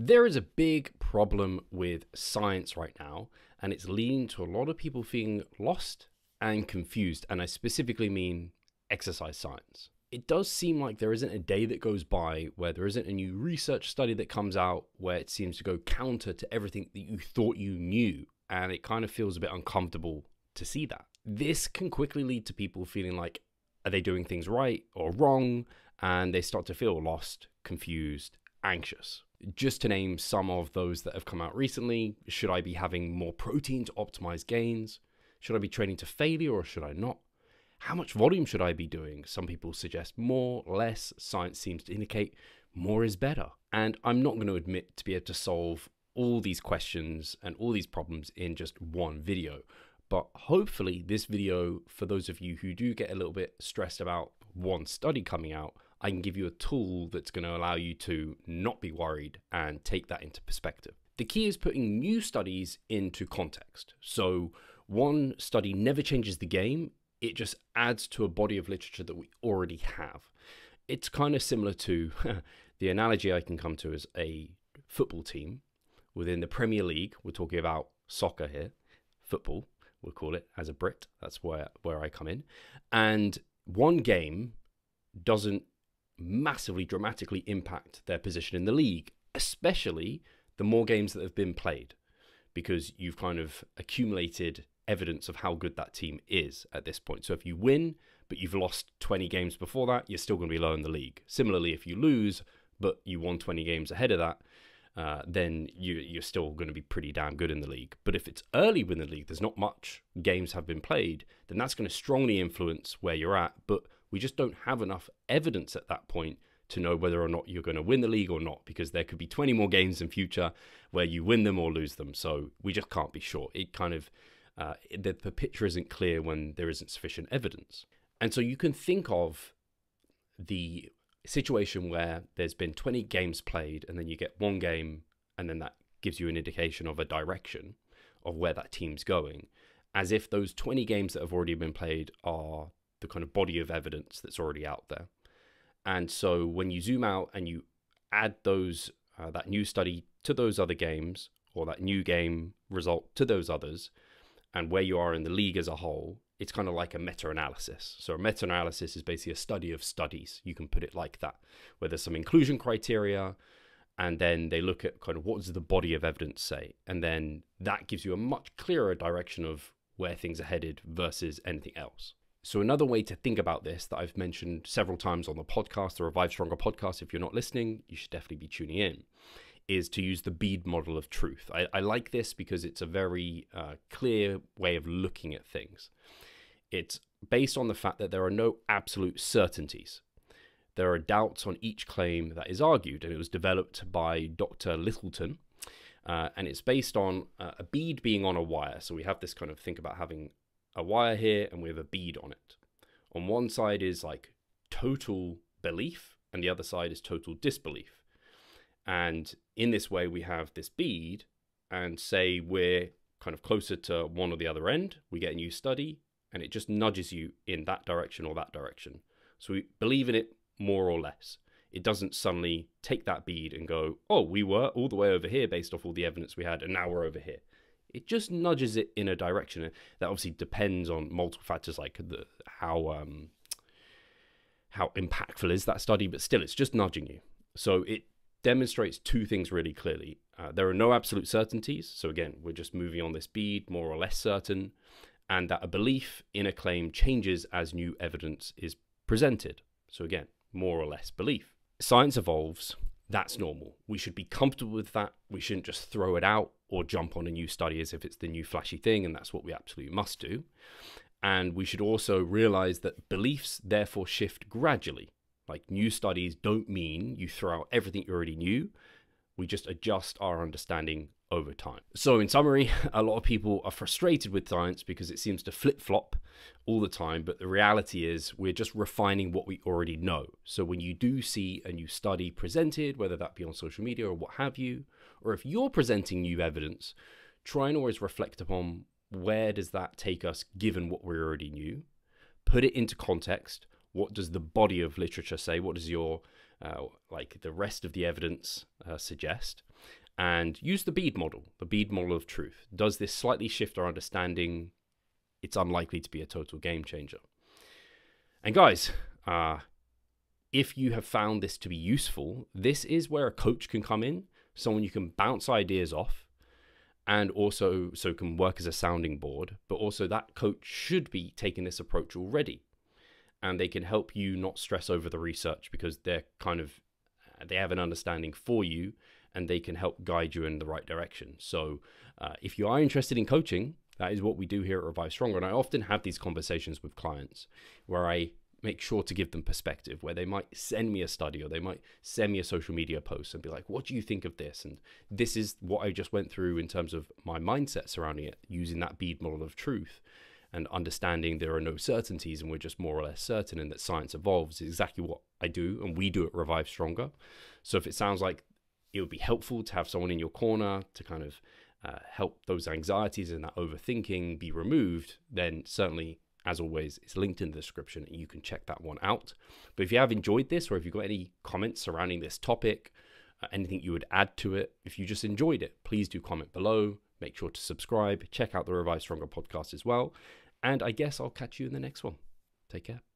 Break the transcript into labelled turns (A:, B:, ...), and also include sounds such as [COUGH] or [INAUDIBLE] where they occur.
A: There is a big problem with science right now, and it's leading to a lot of people feeling lost and confused. And I specifically mean exercise science. It does seem like there isn't a day that goes by where there isn't a new research study that comes out where it seems to go counter to everything that you thought you knew. And it kind of feels a bit uncomfortable to see that. This can quickly lead to people feeling like, are they doing things right or wrong? And they start to feel lost, confused, anxious just to name some of those that have come out recently, should I be having more protein to optimize gains? Should I be training to failure or should I not? How much volume should I be doing? Some people suggest more, less. Science seems to indicate more is better. And I'm not going to admit to be able to solve all these questions and all these problems in just one video. But hopefully, this video, for those of you who do get a little bit stressed about one study coming out, I can give you a tool that's going to allow you to not be worried and take that into perspective. The key is putting new studies into context. So, one study never changes the game, it just adds to a body of literature that we already have. It's kind of similar to [LAUGHS] the analogy I can come to as a football team within the Premier League. We're talking about soccer here, football, we'll call it as a Brit. That's where, where I come in. And one game doesn't massively dramatically impact their position in the league, especially the more games that have been played, because you've kind of accumulated evidence of how good that team is at this point. So if you win, but you've lost 20 games before that, you're still going to be low in the league. Similarly, if you lose, but you won 20 games ahead of that, uh, then you, you're still going to be pretty damn good in the league. But if it's early in the league, there's not much games have been played, then that's going to strongly influence where you're at. But we just don't have enough evidence at that point to know whether or not you're going to win the league or not, because there could be 20 more games in future where you win them or lose them. So we just can't be sure. It kind of uh, the, the picture isn't clear when there isn't sufficient evidence, and so you can think of the situation where there's been 20 games played, and then you get one game, and then that gives you an indication of a direction of where that team's going, as if those 20 games that have already been played are the kind of body of evidence that's already out there. And so when you zoom out and you add those uh, that new study to those other games or that new game result to those others and where you are in the league as a whole, it's kind of like a meta-analysis. So a meta-analysis is basically a study of studies. You can put it like that, where there's some inclusion criteria, and then they look at kind of what does the body of evidence say, and then that gives you a much clearer direction of where things are headed versus anything else. So, another way to think about this that I've mentioned several times on the podcast, the Revive Stronger podcast, if you're not listening, you should definitely be tuning in, is to use the bead model of truth. I, I like this because it's a very uh, clear way of looking at things. It's based on the fact that there are no absolute certainties. There are doubts on each claim that is argued, and it was developed by Dr. Lyttleton. Uh, and it's based on uh, a bead being on a wire. So we have this kind of think about having a wire here and we have a bead on it. On one side is like total belief, and the other side is total disbelief. And in this way, we have this bead, and say we're kind of closer to one or the other end, we get a new study, and it just nudges you in that direction or that direction. So we believe in it more or less. It doesn't suddenly take that bead and go, oh, we were all the way over here based off all the evidence we had, and now we're over here it just nudges it in a direction that obviously depends on multiple factors like the, how um, how impactful is that study, but still, it's just nudging you. So it demonstrates two things really clearly. Uh, there are no absolute certainties. So again, we're just moving on this bead, more or less certain, and that a belief in a claim changes as new evidence is presented. So again, more or less belief. Science evolves. That's normal. We should be comfortable with that. We shouldn't just throw it out or jump on a new study as if it's the new flashy thing, and that's what we absolutely must do. And we should also realize that beliefs therefore shift gradually. Like new studies don't mean you throw out everything you already knew. We just adjust our understanding over time. So, in summary, [LAUGHS] a lot of people are frustrated with science because it seems to flip flop all the time. But the reality is, we're just refining what we already know. So, when you do see a new study presented, whether that be on social media or what have you, or if you're presenting new evidence, try and always reflect upon where does that take us given what we already knew, put it into context. What does the body of literature say? What does your uh, like the rest of the evidence uh, suggest, and use the bead model, the bead model of truth. Does this slightly shift our understanding? It's unlikely to be a total game changer. And guys, uh, if you have found this to be useful, this is where a coach can come in, someone you can bounce ideas off, and also so can work as a sounding board. But also that coach should be taking this approach already, and they can help you not stress over the research because they're kind of they have an understanding for you and they can help guide you in the right direction. So, uh, if you are interested in coaching, that is what we do here at Revive Stronger. And I often have these conversations with clients where I make sure to give them perspective, where they might send me a study or they might send me a social media post and be like, What do you think of this? And this is what I just went through in terms of my mindset surrounding it, using that bead model of truth and understanding there are no certainties and we're just more or less certain and that science evolves is exactly what I do and we do at Revive Stronger. So if it sounds like it would be helpful to have someone in your corner to kind of uh, help those anxieties and that overthinking be removed, then certainly, as always, it's linked in the description and you can check that one out. But if you have enjoyed this or if you've got any comments surrounding this topic, uh, anything you would add to it, if you just enjoyed it, please do comment below. Make sure to subscribe, check out the Revive Stronger podcast as well. And I guess I'll catch you in the next one. Take care.